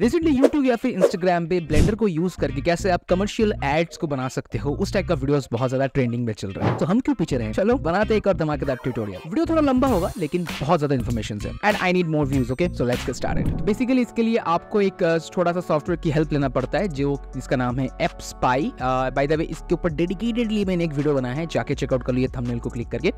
Recently YouTube या फिर Instagram पे ब्लेंडर को यूज़ करके कैसे आप कमर्शियल एड्स को बना सकते हो, उस टाइप का वीडियोस बहुत ज़्यादा ट्रेंडिंग में चल रहा है। तो हम क्यों पीछे रहे? चलो, बनाते एक और धमाकेदार ट्यूटोरियल वीडियो थोड़ा लंबा होगा, लेकिन बहुत ज़्यादा इन्फॉर्मेशन है। And I need more views okay so let's get started basically इसके लिए आपको एक थोड़ा सा सॉफ्टवेयर की हेल्प लेना पड़ता है, जो जिसका नाम है app spy by the way इसके ऊपर डेडिकेटेडली मैंने एक वीडियो बनाया है, जाके चेकआउट कर लिए थंबनेल को क्लिक करके।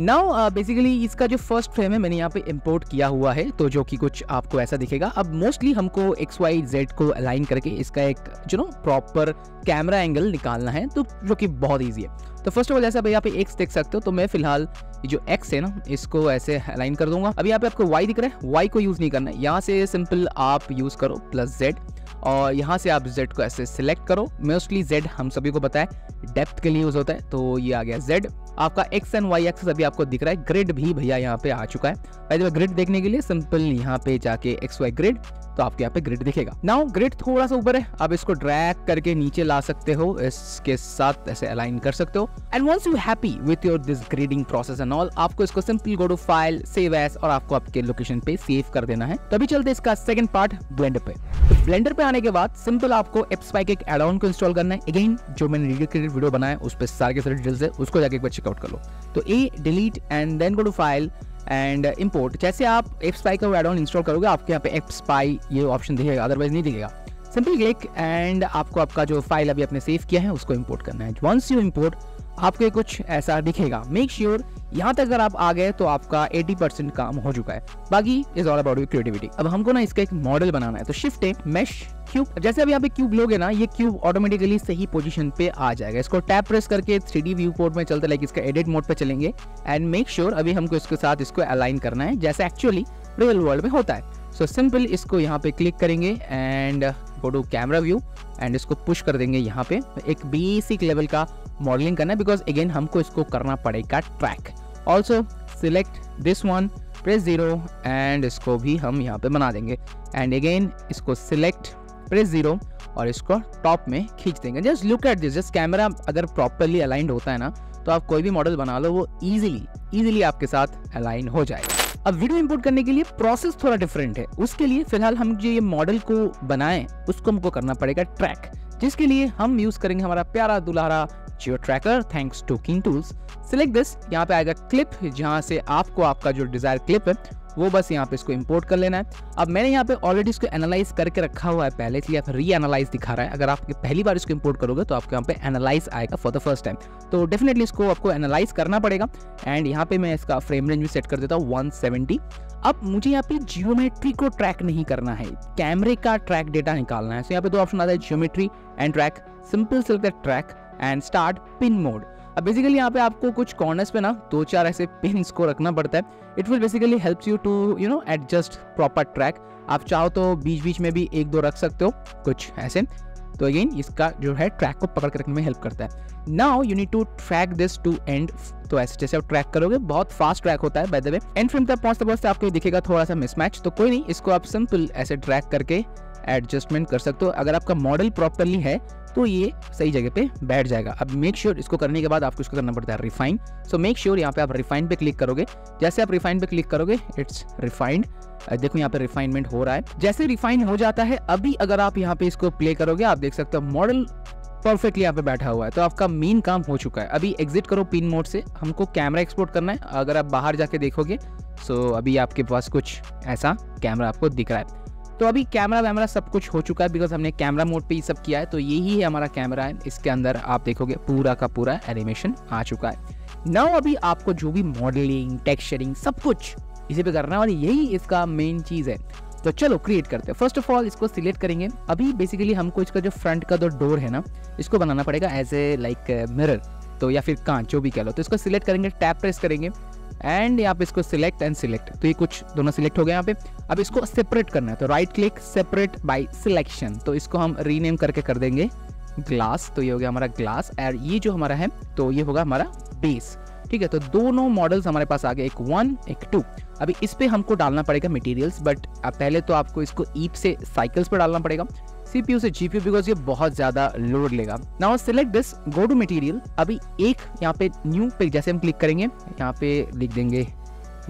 नाउ बेसिकली uh, इसका जो फ़र्स्ट फ्रेम है मैंने यहाँ पे इंपोर्ट किया हुआ है तो जो कि कुछ आपको ऐसा दिखेगा। अब मोस्टली हमको एक्स वाई जेड को अलाइन करके इसका एक जो नो प्रॉपर कैमरा एंगल निकालना है तो जो कि बहुत ईजी है। तो फ़र्स्ट ऑफ़ ऑल जैसे यहाँ पे एक्स देख सकते हो तो मैं फ़िलहाल जो एक्स है ना इसको ऐसे अलाइन कर दूँगा। अभी यहाँ पे आपको वाई दिख रहा है वाई को यूज़ नहीं करना है। यहाँ से सिंपल आप यूज़ करो प्लस जेड और यहाँ से आप जेड को ऐसे सिलेक्ट करो। मोस्टली जेड हम सभी को है डेप्थ के लिए यूज़ होता है तो ये आ गया जेड आपका एक्स एंड वाई एक्सेस अभी आपको दिख रहा है ग्रिड भी भैया यहाँ पे आ चुका है। ग्रिड देखने के लिए सिंपल यहाँ पे जाके एक्स वाई ग्रिड तो आपके यहाँ पे ग्रिड दिखेगा। नाउ ग्रिड थोड़ा सा ऊपर है, आप इसको ड्रैग करके नीचे ला सकते हो, इसके साथ ऐसे अलाइन कर सकते हो। And once you happy with your this grading process and all आपको इसको simple go to file save as और आपको आपके लोकेशन पे सेव कर देना है। तभी चलते इसका सेकंड पार्ट ब्लेंडर पे। तो ब्लेंडर पे आने के बाद सिंपल आपको एप्सपाइक एक एड ऑन को इंस्टॉल करना है। अगेन जो मैंने वीडियो बनाया, उस पर सारे के सारे डिटेल्स है, उसको जाके एक बार चेकआउट कर लो। तो A delete and then go to file and import जैसे आप एप स्पाई का एड ऑन इंस्टॉल करोगे, आपके यहाँ पे एप स्पाई ये ऑप्शन दिखेगा अदरवाइज़ नहीं दिखेगा। सिंपल क्लिक एंड आपको आपका जो फ़ाइल अभी आपने सेव किया है, उसको इम्पोर्ट करना है। वंस यू इम्पोर्ट आपके कुछ ऐसा दिखेगा। मेक श्योर sure यहाँ तक अगर आप आ गए तो आपका 80 परसेंट काम हो चुका है। बाकी इज़ ऑल अबाउट क्रिएटिविटी अब हमको ना इसका एक मॉडल बनाना है। तो शिफ्ट है मेश क्यूब जैसे अब यहाँ पे क्यूब लोगे ना ये क्यूब ऑटोमेटिकली सही पोजीशन पे आ जाएगा। इसको टैप प्रेस करके थ्री व्यू पोर्ट में चलते लाइक इसका एडिट मोड पे चलेंगे। एंड मेक श्योर अभी हमको इसके साथ इसको अलाइन करना है जैसे एक्चुअली रियल वर्ल्ड में होता है। सो so, सिंपल इसको यहाँ पे क्लिक करेंगे and go to camera view and इसको पुश कर देंगे यहाँ पे। एक बेसिक लेवल का मॉडलिंग करना है बिकॉज़ अगेन हमको इसको करना पड़ेगा track also select this one press zero and इसको भी हम यहाँ पे बना देंगे. एंड अगेन इसको सिलेक्ट प्रेस ज़ीरो और इसको टॉप में खींच देंगे. Just look at this just camera अगर प्रॉपरली अलाइंड होता है ना तो आप कोई भी मॉडल बना लो, वो इजीली इजीली आपके साथ अलाइन हो जाएगा. अब वीडियो इंपोर्ट करने के लिए प्रोसेस थोड़ा डिफरेंट है. उसके लिए फ़िलहाल हम जो ये मॉडल को बनाएँ, उसको हमको करना पड़ेगा ट्रैक जिसके लिए हम यूज़ करेंगे हमारा प्यारा दुलारा geo tracker thanks to KeenTools select this यहाँ पे आएगा क्लिप जहाँ से आपको आपका जो डिज़ायर क्लिप है वो बस यहाँ पे इसको इम्पोर्ट कर लेना है। अब मैंने यहाँ पे ऑलरेडी इसको एनालाइज करके रखा हुआ है। पहले इसलिए आप री एनालाइज दिखा रहा है। अगर आप पहली बार इसको इंपोर्ट करोगे तो आपके यहाँ पे एनालाइज आएगा फॉर द फ़र्स्ट टाइम तो डेफिनेटली इसको आपको एनालाइज करना पड़ेगा। एंड यहाँ पे मैं इसका फ्रेम रेंज भी सेट कर देता हूँ वन अब मुझे यहाँ पे जियोमेट्री को ट्रैक नहीं करना है। कैमरे का ट्रैक डेटा निकालना है। सो यहाँ पे दो ऑप्शन आता है geometry and track simple select track and start pin mode अब बेसिकली यहाँ पे आपको कुछ कॉर्नर्स पे ना दो चार ऐसे पिन को रखना पड़ता है। It will basically help you to you know adjust proper track आप चाहो तो बीच बीच में भी एक दो रख सकते हो, कुछ ऐसे। तो अगेन इसका जो है ट्रैक को पकड़ कर रखने में हेल्प करता है। Now you need to track this to end तो ऐसे जैसे आप ट्रैक करोगे, बहुत फास्ट ट्रैक होता है by the way end frame तक पहुँचते पहुँचते आपको दिखेगा थोड़ा सा मिसमैच तो कोई नहीं, इसको आप सिंपल ऐसे ट्रैक करके एडजस्टमेंट कर सकते हो। अगर आपका मॉडल प्रॉपरली है तो ये सही जगह पे बैठ जाएगा। अब मेक श्योर sure इसको करने के बाद आपको इसको करना पड़ता है रिफाइन सो मेक श्योर यहाँ पे आप रिफाइन पे क्लिक करोगे। जैसे आप रिफाइन पे क्लिक करोगे इट्स रिफाइंड देखो यहाँ पे रिफाइनमेंट हो रहा है। जैसे रिफाइन हो जाता है, अभी अगर आप यहाँ पे इसको प्ले करोगे, आप देख सकते हो मॉडल परफेक्टली यहाँ पे बैठा हुआ है। तो आपका मेन काम हो चुका है। अभी एग्जिट करो पिन मोड से। हमको कैमरा एक्सपोर्ट करना है। अगर आप बाहर जाके देखोगे सो अभी आपके पास कुछ ऐसा कैमरा आपको दिख रहा है। तो अभी कैमरा वैमरा सब कुछ हो चुका है बिकॉज़ हमने कैमरा मोड पे ही सब किया है तो यही है हमारा कैमरा है। इसके अंदर आप देखोगे पूरा का पूरा एनिमेशन आ चुका है। नाउ अभी आपको जो भी मॉडलिंग टेक्सचरिंग सब कुछ इसी पे करना है, और यही इसका मेन चीज़ है। तो चलो क्रिएट करते हैं। फ़र्स्ट ऑफ़ ऑल इसको सिलेक्ट करेंगे। अभी बेसिकली हमको इसका जो फ्रंट का जो डोर है ना, इसको बनाना पड़ेगा एज ए लाइक मिरर तो या फिर कांच, जो भी कह लो। तो इसको सिलेक्ट करेंगे टैप प्रेस करेंगे। एंड यहाँ पे इसको सिलेक्ट एंड सिलेक्ट तो ये कुछ दोनों सिलेक्ट हो गए यहाँ पे। अब इसको सेपरेट करना है तो right click separate by selection तो इसको हम रीनेम करके कर देंगे ग्लास तो ये हो गया हमारा ग्लास और ये जो हमारा है तो ये होगा हमारा बेस ठीक है तो दोनों मॉडल्स हमारे पास आ गए, एक वन एक टू अभी इस पे हमको डालना पड़ेगा मटेरियल्स बट पहले तो आपको इसको ईप से साइकिल्स पे डालना पड़ेगा। सीपीयू से जीपीयू बिकॉज़ ये बहुत ज़्यादा लोड लेगा. Now select this go to material अभी एक यहाँ पे न्यू पे जैसे हम क्लिक करेंगे, यहाँ पे लिख देंगे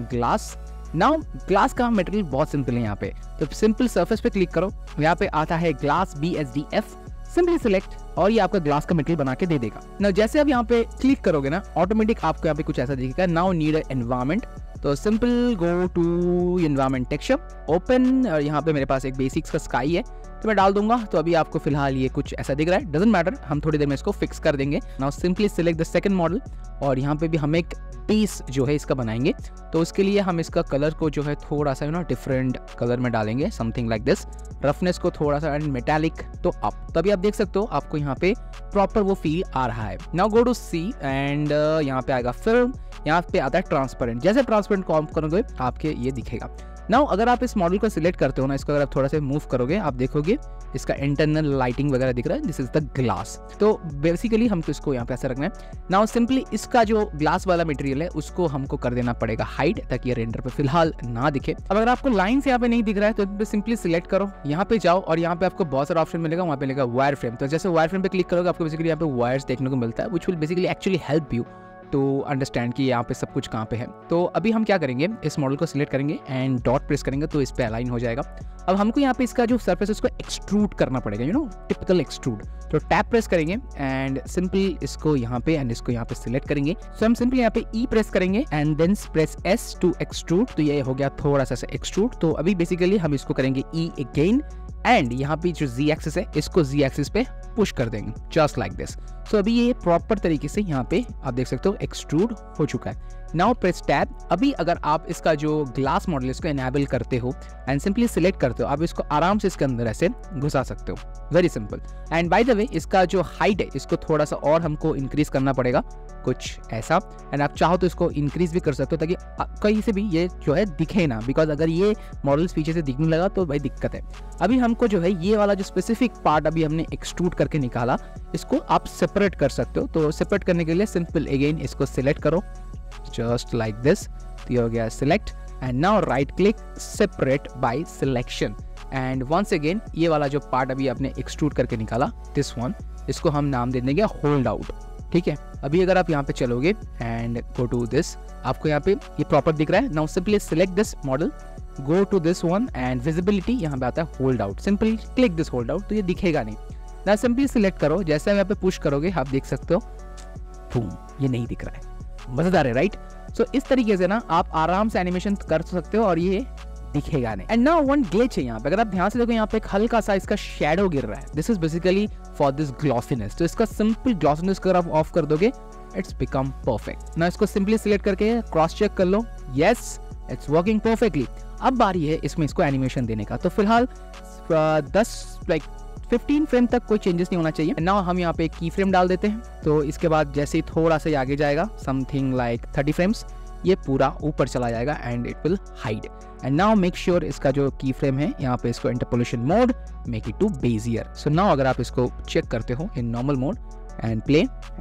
ग्लास नाउ ग्लास का मटेरियल बहुत सिंपल है यहाँ पे. तो सिंपल सर्फेस पे क्लिक करो. यहाँ पे आता है glass B S D F simply select और ये आपका ग्लास का मटेरियल बना के दे देगा. ना जैसे आप यहाँ पे क्लिक करोगे ना ऑटोमेटिक आपको यहाँ पे कुछ ऐसा दिखेगा. नाउ नीड एनवायरमेंट तो simple go to environment texture open और यहाँ पे मेरे पास एक बेसिक्स का स्काई है तो मैं डाल दूँगा। तो अभी आपको फ़िलहाल ये कुछ ऐसा दिख रहा है। डजेंट मैटर हम थोड़ी देर में इसको फिक्स कर देंगे। Now simply select the second model और यहाँ पे भी हम एक पीस जो है इसका बनाएँगे। तो उसके लिए हम इसका कलर को जो है थोड़ा सा यू नो डिफरेंट कलर में डालेंगे समथिंग लाइक दिस रफनेस को थोड़ा सा एंड मेटालिक तो आप तभी आप देख सकते हो आपको यहाँ पे प्रॉपर वो फील आ रहा है। Now go to see and यहाँ पे आएगा फ़िल्म यहाँ पे आता है ट्रांसपेरेंट जैसे ट्रांसपेरेंट को ऑफ़ करोगे, आपके ये दिखेगा। नाउ अगर आप इस मॉडल को सिलेक्ट करते हो ना, इसको अगर आप थोड़ा सा मूव करोगे, आप देखोगे, इसका इंटरनल लाइटिंग वगैरह दिख रहा है। दिस इज़ द ग्लास तो बेसिकली हमको इसको यहाँ पे ऐसे रखना है। नाउ सिंपली इसका जो ग्लास वाला मटेरियल है, उसको हमको कर देना पड़ेगा हाइट ताकि ये रेंडर पे फ़िलहाल ना दिखे। अब अगर आपको लाइन से यहाँ पे नहीं दिख रहा है तो सिंपली सिलेक्ट करो। यहाँ पे जाओ और यहाँ पे आपको बहुत सारा ऑप्शन मिलेगा, वहाँ पे मिलेगा वायर फ्रेम तो जैसे वायर फ्रेम पे क्लिक करोगे, आपको बेसिकली यहाँ पे वायर्स देखने को मिलता है which will basically actually help you to understand कि यहाँ पे सब कुछ कहाँ पे है। तो अभी हम क्या करेंगे? इस मॉडल को सिलेक्ट करेंगे एंड डॉट प्रेस करेंगे तो इस पर अलाइन हो जाएगा। अब हमको यहाँ पे इसका जो सर्फेस उसको एक्सट्रूड करना पड़ेगा यू नो टिपिकल एक्सट्रूड तो टैप प्रेस करेंगे एंड सिंपली इसको यहाँ पे एंड इसको यहाँ पे सिलेक्ट करेंगे। सो so, हम सिंपली यहाँ पे ई e प्रेस करेंगे and then press S to extrude तो ये हो गया थोड़ा सा एक्सट्रूड तो अभी बेसिकली हम इसको करेंगे ई e अगेन एंड यहाँ पे जो जी एक्सिस है, इसको जी एक्सिस पे पुश कर देंगे जस्ट लाइक दिस सो अभी ये प्रॉपर तरीके से यहाँ पे आप देख सकते हो एक्सट्रूड हो चुका है। नाउ प्रेस टैब अभी अगर आप इसका जो ग्लास मॉडल इसको एनेबल करते हो एंड सिंपली सिलेक्ट करते हो, आप इसको आराम से इसके अंदर ऐसे घुसा सकते हो। Very simple and by the way इसका जो हाइट है, इसको थोड़ा सा और हमको इंक्रीज करना पड़ेगा। कुछ ऐसा। एंड आप चाहो तो इसको इंक्रीज भी कर सकते हो ताकि कहीं से भी ये जो है दिखे ना। बिकॉज़ अगर ये मॉडल्स पीछे से दिखने लगा तो भाई दिक्कत है। अभी हमको जो है ये वाला जो स्पेसिफिक पार्ट अभी हमने एक्सट्रूड करके निकाला, इसको आप सेपरेट कर सकते हो। तो सेपरेट करने के लिए सिंपल अगेन इसको सिलेक्ट करो। जस्ट लाइक दिस तो ये हो गया select and now right click separate by selection and once again ये वाला जो पार्ट अभी आपने एक्सट्रूड करके निकाला दिस वन इसको हम नाम दे देंगे होल्ड आउट ठीक है? अभी अगर आप यहाँ पे चलोगे एंड गो टू दिस आपको यहाँ पे ये प्रॉपर दिख रहा है. Now simply select this model go to this one and visibility यहाँ पे आता है holdout simply click this holdout तो ये दिखेगा नहीं. ना सिंपली सिलेक्ट करो. जैसे यहाँ पे पुश करोगे, आप देख सकते हो ये नहीं दिख रहा है. मज़ेदार है राइट सो so, इस तरीके से ना आप आराम से एनिमेशन कर सकते हो और ये दिखेगा नहीं। एंड नाउ वन ग्लिच है यहाँ पे। अगर आप ध्यान से देखो यहाँ पे एक हल्का सा इसका शेडो गिर रहा है। This is basically for this glossiness तो इसका सिंपल ग्लॉसीनेस अगर आप ऑफ़ कर दोगे इट्स बिकम परफेक्ट ना इसको सिंपली सिलेक्ट करके क्रॉस चेक कर लो। यस इट्स वर्किंग परफेक्टली अब बारी है इसमें इसको एनिमेशन देने का। तो फ़िलहाल दस लाइक 15 फ्रेम तक कोई चेंजेस नहीं होना चाहिए। ना हम यहाँ पे की फ्रेम डाल देते हैं। तो इसके बाद जैसे ही थोड़ा सा आगे जाएगा समथिंग लाइक 30 फ्रेम्स ये पूरा ऊपर चला जाएगा and it will hide and now make sure इसका जो की फ्रेम है, यहाँ पे इसको interpolation mode make it to Bezier so now अगर आप इसको चेक करते हो in normal mode and play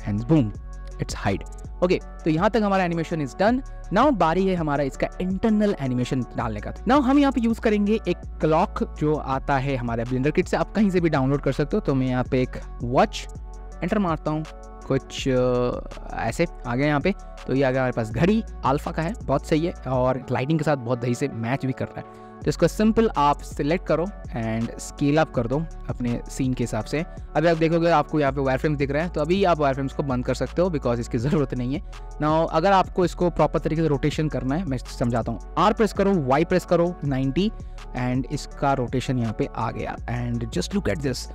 and boom it's hide okay तो यहाँ तक हमारा एनिमेशन इज़ डन नाउ बारी है हमारा इसका इंटरनल एनिमेशन डालने का। नाउ हम यहाँ पे यूज़ करेंगे एक क्लॉक जो आता है हमारे ब्लेंडर किट से। आप कहीं से भी डाउनलोड कर सकते हो तो मैं यहाँ पे एक वॉच एंटर मारता हूँ। कुछ ऐसे आ गया यहाँ पे। तो ये आ गया हमारे पास घड़ी। अल्फ़ा का है, बहुत सही है। और लाइटिंग के साथ बहुत दही से मैच भी कर रहा है। तो इसको सिंपल आप सिलेक्ट करो एंड स्केल अप कर दो अपने सीन के हिसाब से। अभी आप देखोगे आपको यहाँ पे वायर फ्रेम्स दिख रहे हैं तो अभी आप वायर फ्रेम्स को बंद कर सकते हो बिकॉज़ इसकी ज़रूरत नहीं है। ना अगर आपको इसको प्रॉपर तरीके से रोटेशन करना है, मैं समझाता हूँ। आर प्रेस करो वाई प्रेस करो 90 एंड इसका रोटेशन यहाँ पे आ गया। And just look at this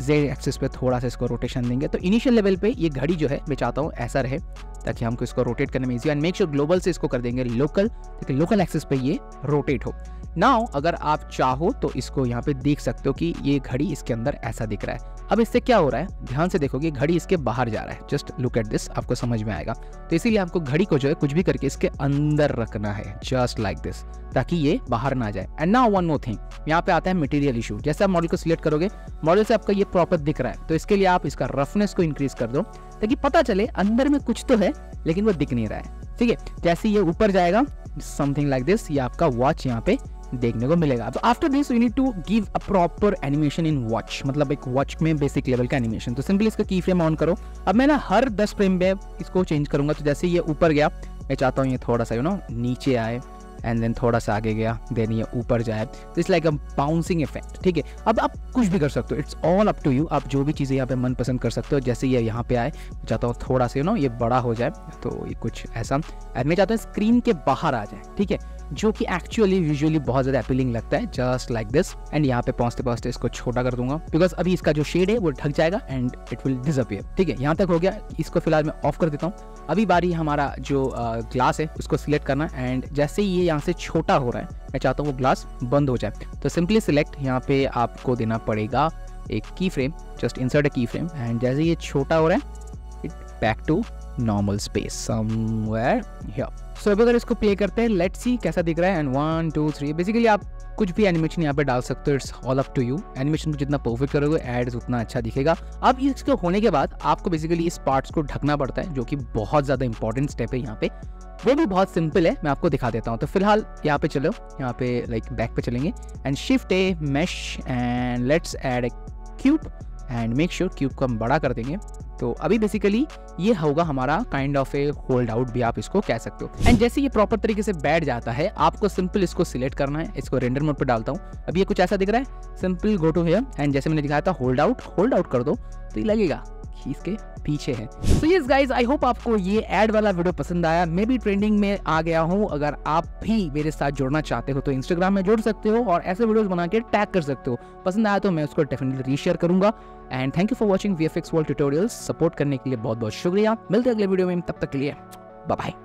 Z axis पे थोड़ा सा इसको रोटेशन देंगे। तो इनिशियल लेवल पे ये घड़ी जो है, मैं चाहता हूँ ऐसा रहे। ताकि हमको इसको रोटेट करने में easy and make sure global से इसको कर देंगे लोकल ताकि लोकल एक्सेस पे ये रोटेट हो। नाउ अगर आप चाहो तो इसको यहाँ पे देख सकते हो कि ये घड़ी इसके अंदर ऐसा दिख रहा है। अब इससे क्या हो रहा है? ध्यान से देखोगे घड़ी इसके बाहर जा रहा है। जस्ट लुक एट दिस आपको समझ में आएगा। तो इसीलिए आपको घड़ी को जो है कुछ भी करके इसके अंदर रखना है जस्ट लाइक दिस ताकि ये बाहर ना जाए। And now one more thing यहाँ पे आता है मटेरियल इशू जैसे आप मॉडल को सिलेक्ट करोगे मॉडल से आपका ये प्रॉपर दिख रहा है। तो इसके लिए आप इसका रफनेस को इंक्रीज कर दो, ताकि पता चले अंदर में कुछ तो है, लेकिन वो दिख नहीं रहा है। ठीक है? जैसे ये ऊपर जाएगा समथिंग लाइक दिस ये आपका वॉच यहाँ पे देखने को मिलेगा। तो after this you need to give a proper animation in watch मतलब एक वॉच में बेसिक लेवल का एनिमेशन तो सिंपली इसका की फ्रेम ऑन करो। अब मैं ना हर 10 फ्रेम में इसको चेंज करूँगा। तो जैसे ये ऊपर गया, मैं चाहता हूँ ये थोड़ा सा यू नो नीचे आए एंड देन थोड़ा सा आगे गया देन ये ऊपर जाए। It's like a bouncing effect ठीक है? अब आप कुछ भी कर सकते हो। It's all up to you आप जो भी चीज़ें यहाँ पे मन पसंद कर सकते हो। जैसे ये यहाँ पे आए चाहता हूँ थोड़ा सा यू नो ये बड़ा हो जाए। तो ये कुछ ऐसा। एंड मैं चाहता हूँ स्क्रीन के बाहर आ जाए, ठीक है? जो कि एक्चुअली विजुअली बहुत ज़्यादा अपीलिंग लगता है जस्ट लाइक दिस एंड यहाँ पे पहुँचते पहुँचते इसको छोटा कर दूँगा। बिकॉज़ अभी इसका जो शेड है, वो ढक जाएगा एंड इट विल डिसअपियर ठीक है, यहाँ तक हो गया। इसको फ़िलहाल मैं ऑफ़ कर देता हूँ। अभी बारी हमारा जो ग्लास है, उसको सिलेक्ट करना। एंड जैसे ही ये यहाँ से छोटा हो रहा है, मैं चाहता हूँ वो ग्लास बंद हो जाए। तो सिंपली सिलेक्ट यहाँ पे आपको देना पड़ेगा एक की फ्रेम जस्ट इंसर्ट अ की फ्रेम एंड जैसे ये छोटा हो रहा है it back to normal space somewhere here so अब अगर इसको प्ले करते हैं लेट्स सी कैसा दिख रहा है. And one two three basically आप कुछ भी एनिमेशन यहाँ पे डाल सकते हो. It's all up to you animation को जितना परफेक्ट करोगे एड्स उतना अच्छा दिखेगा. अब इसके होने के बाद आपको बेसिकली इस पार्ट्स को ढकना पड़ता है, जो कि बहुत ज़्यादा इंपॉर्टेंट स्टेप है यहाँ पे. वो भी बहुत सिंपल है, मैं आपको दिखा देता हूँ. तो फ़िलहाल यहाँ पे चलो. यहाँ पे लाइक बैक पे चलेंगे. And shift A mesh and let's add a cube and make sure cube को हम बड़ा कर देंगे। तो अभी बेसिकली ये होगा हमारा kind of a hold out भी आप इसको कह सकते हो। एंड जैसे ये प्रॉपर तरीके से बैठ जाता है, आपको सिंपल इसको सिलेक्ट करना है, इसको रेंडर मोड पर डालता हूँ। अभी ये कुछ ऐसा दिख रहा है simple go to here and जैसे मैंने दिखाया था होल्ड आउट होल्ड आउट कर दो तो ये लगेगा। इसके पीछे है। So yes guys I hope आपको ये एड वाला वीडियो पसंद आया। मैं भी ट्रेंडिंग में आ गया हूँ। अगर आप भी मेरे साथ जुड़ना चाहते हो तो इंस्टाग्राम में जुड़ सकते हो और ऐसे वीडियोस बना के टैग कर सकते हो। पसंद आया तो मैं उसको डेफिनेटली रीशेयर करूँगा। And thank you for watching V F X world support करने के लिए बहुत बहुत शुक्रिया। मिलते अगले वीडियो में। तब तक के लिए बाय